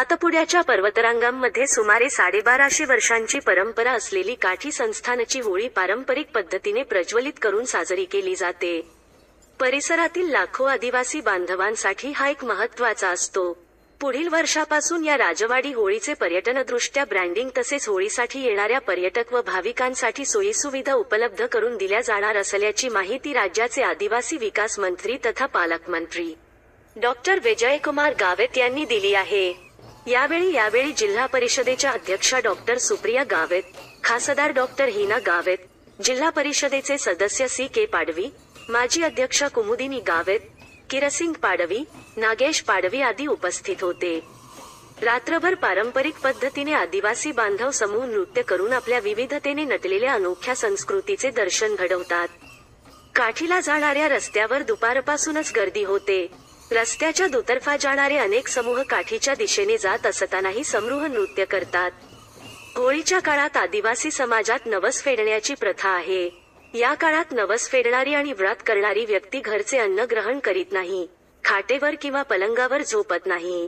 सातपुड्याच्या पर्वतरांगांमध्ये सुमारे साडेबाराशे वर्षांची परंपरा असलेली काठी संस्थानची होळी पारंपरिक पद्धतीने प्रज्वलित करून साजरी केली जाते. परिसरातील लाखो आदिवासी बांधवांसाठी हा एक महत्त्वाचा असतो. पुढील वर्षापासून या राजवाडी होळीचे पर्यटनदृष्ट्या ब्रँडिंग तसेच होळीसाठी येणाऱ्या पर्यटक व भाविकांसाठी सोयीसुविधा उपलब्ध करून दिल्या जाणार असल्याची माहिती राज्याचे आदिवासी विकास मंत्री तथा पालकमंत्री डॉक्टर विजयकुमार गावेत यांनी दिली आहे. यावेळी यावेळी जिल्हा परिषदेच्या अध्यक्षा डॉक्टर सुप्रिया गावेत खासदार डॉक्टर हिना गावेत जिल्हा परिषदेचे सदस्य सी के पाडवी माजी अध्यक्षा कुमुदिनी गावेत किरसिंग पाडवी नागेश पाडवी आदी उपस्थित होते. रात्रभर पारंपरिक पद्धतीने आदिवासी बांधव समूह नृत्य करून आपल्या विविधतेने नटलेल्या अनोख्या संस्कृतीचे दर्शन घडवतात. काठीला जाणाऱ्या रस्त्यावर दुपारपासूनच गर्दी होते. रस्त्याच्या दुतर्फा जाणारे अनेक समूह काठीच्या दिशेने जात असतानाही समृह नृत्य करतात. होळीच्या काळात आदिवासी समाजात नवस फेडण्याची प्रथा आहे. या काळात नवस फेडणारी आणि व्रत करणारी व्यक्ती घरचे अन्न ग्रहण करीत नाही खाटेवर किंवा पलंगावर झोपत नाही.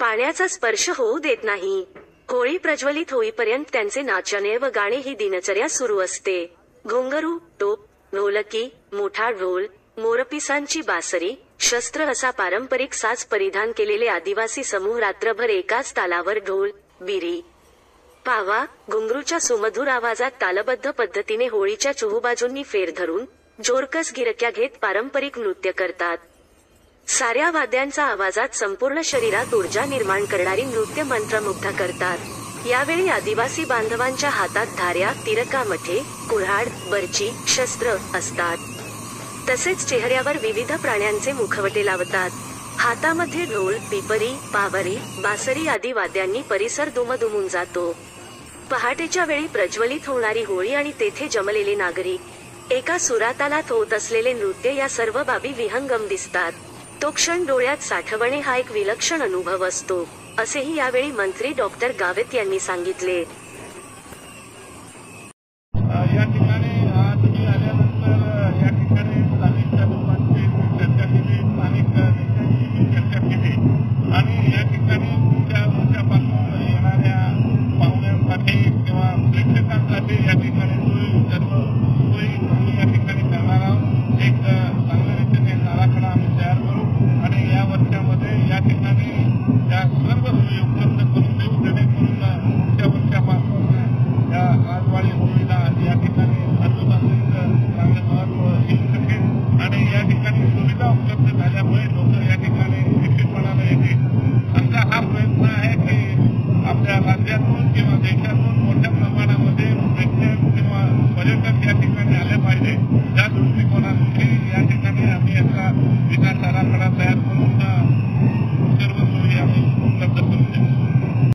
पाण्याचा स्पर्श होऊ देत नाही. होळी प्रज्वलित होईपर्यंत त्यांचे नाचणे व गाणे ही दिनचर्या सुरू असते. घोंगरू टोप ढोलकी मोठा ढोल मोरपिसांची बासरी शस्त्र असा पारंपरिक साज परिधान केलेले आदिवासी समूह रात्रभर एकाच तालावर ढोल बिरी पावा घुंगरूच्या सुमधुर आवाजात तालबद्ध पद्धतीने होळीच्या चुहूबाजूंनी फेर धरून जोरकस गिरक्या घेत पारंपरिक नृत्य करतात. साऱ्या वाद्यांचा आवाजात संपूर्ण शरीरात ऊर्जा निर्माण करणारी नृत्य मंत्रमुग्ध करतात. यावेळी आदिवासी बांधवांच्या हातात धाऱ्या तिरकामठे कुऱ्हाड बर्ची शस्त्र असतात. तसेच चेहऱ्यावर विविध प्राण्यांचे मुखवटे लावतात. हातामध्ये ढोल पिपरी पावरी बासरी आदी वाद्यांनी परिसर दुमदुमून जातो. पहाटेच्या वेळी प्रज्वलित होणारी होळी आणि तेथे जमलेले नागरिक एका सुरातालात होत असलेले नृत्य या सर्व बाबी विहंगम दिसतात. तो क्षण डोळ्यात साठवणे हा एक विलक्षण अनुभव असतो असेही यावेळी मंत्री डॉक्टर गावित यांनी सांगितले.